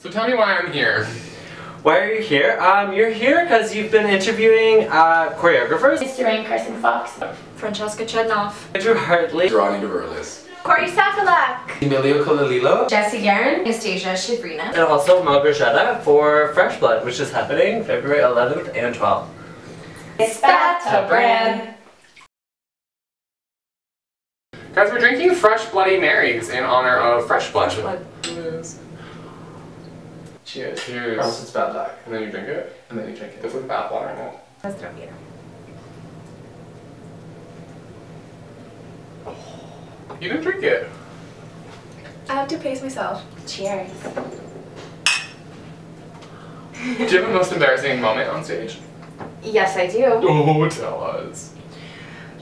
So tell me why I'm here. Why are you here? Um, you're here because you've been interviewing uh, choreographers. Sarain Carson Fox. Francesca Chudnoff. Andrew Hartley. Rodney Diverlus. Corrie Sakaluk. Emilio Colalillo. Jessie Garon. Anastasia Shivrina. And also Malgorzata for Fresh Blood, which is happening February 11th and 12th. Spata brand. Guys, we're drinking fresh Bloody Marys in honor of Fresh Blood. Blood. Cheers. Cheers. Or else it's bad luck. And then you drink it. And then you drink it. This is bath water now. Zdrowie. You didn't drink it. I have to pace myself. Cheers. Do you have a most embarrassing moment on stage? Yes, I do. Oh, tell us.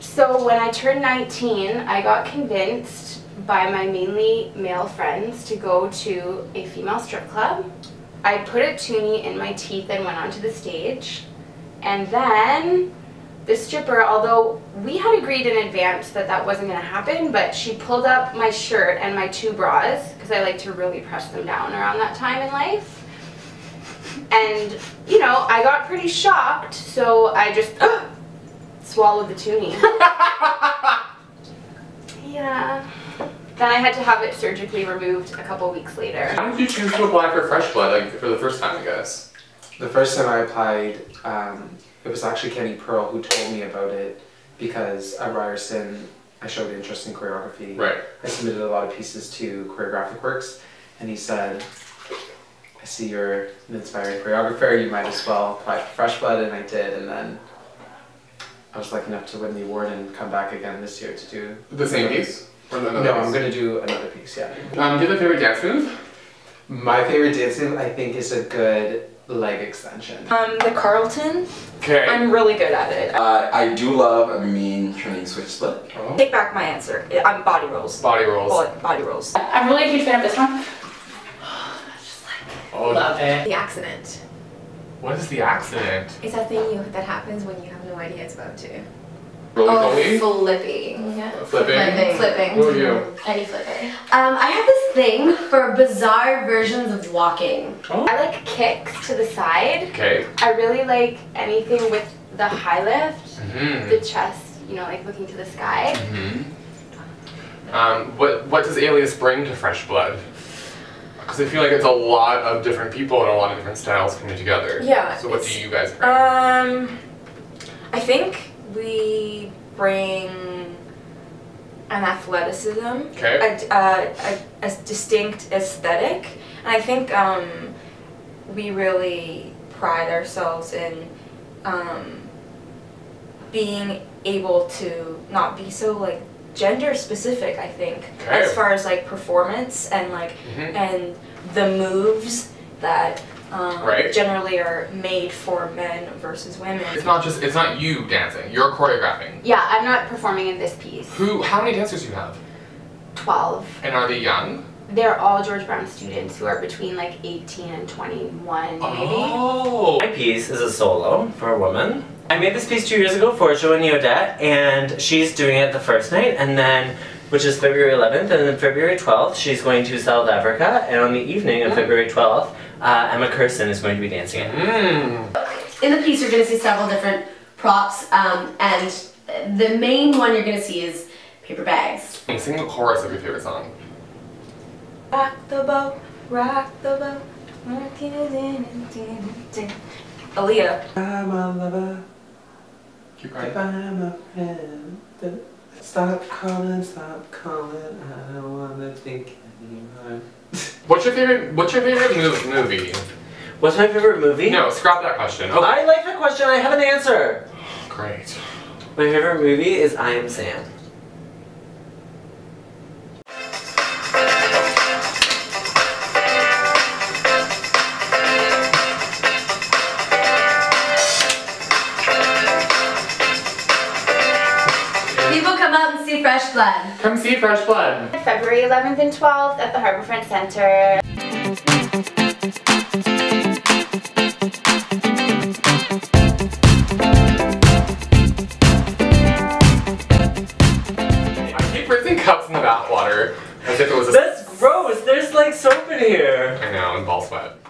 So when I turned 19, I got convinced by my mainly male friends to go to a female strip club. I put a toonie in my teeth and went onto the stage. And then the stripper, although we had agreed in advance that that wasn't going to happen, but she pulled up my shirt and my two bras because I like to really press them down around that time in life. And, you know, I got pretty shocked, so I just swallowed the toonie. yeah. Then I had to have it surgically removed a couple weeks later. How did you choose to apply for Fresh Blood like, for the first time, I guess? The first time I applied, um, it was actually Kenny Pearl who told me about it because at Ryerson I showed interest in choreography. Right. I submitted a lot of pieces to Choreographic Works and he said, I see you're an inspiring choreographer, you might as well apply for Fresh Blood and I did and then I was lucky enough to win the award and come back again this year to do The same piece? Or another No, piece? I'm gonna do another piece, yeah. Um, do you have a favorite dance move? My favorite dance move I think is a good leg extension. Um, the Carlton. Okay. I'm really good at it. Uh, I do love a mean turning switch split. Oh. Take back my answer. I'm body rolls. Body rolls. Body, body rolls. I'm really a huge fan of this one. Oh, Love it. The accident. what is the accident? It's that thing you, that happens when you have no idea it's about to. Roly Oh, poly? flipping. Flipping? Flipping. Who are you? Any flipping. Um, I have this thing for bizarre versions of walking. I like kicks to the side. Okay. I really like anything with the high lift, Mm-hmm. the chest, you know, like looking to the sky. Mm-hmm. Um, what what does Alias bring to Fresh Blood? Because I feel like it's a lot of different people and a lot of different styles coming together. Yeah, So what do you guys bring? Um, I think we bring an athleticism, okay. a, a, a, a distinct aesthetic, and I think um, we really pride ourselves in um, being able to not be so like gender specific. I think Okay. as far as like performance and like Mhm. and the moves that um, Right. generally are made for men versus women. It's not just it's not you dancing. You're choreographing. Yeah, I'm not performing in this piece. Who? How many dancers do you have? 12. And are they young? They're all George Brown students who are between like 18 and 21, maybe. Oh. My piece is a solo for a woman. I made this piece two years ago for Joanie Odette, and she's doing it the first night, and then, which is February 11th, and then February 12th, she's going to South Africa, and on the evening of February 12th, uh, Emma Kirsten is going to be dancing it. Mm. In the piece, you're going to see several different props, um, and the main one you're going to see is paper bags. And Sing the chorus of your favorite song. Rock the boat, rock the boat. Aaliyah. I'm a lover, Keep if going. I'm a friend. then Stop calling, stop calling, I don't wanna think anymore. What's your favorite? What's your favorite move, movie? What's my favorite movie? No, scrap that question. Oh, I like the question, I have an answer! great. My favorite movie is I Am Sam. Fresh Blood. Come see Fresh Blood. February 11th and 12th at the Harbourfront Centre. I keep rinsing cups in the bathwater as if it was a. That's gross, there's like soap in here! I know, and ball sweat. but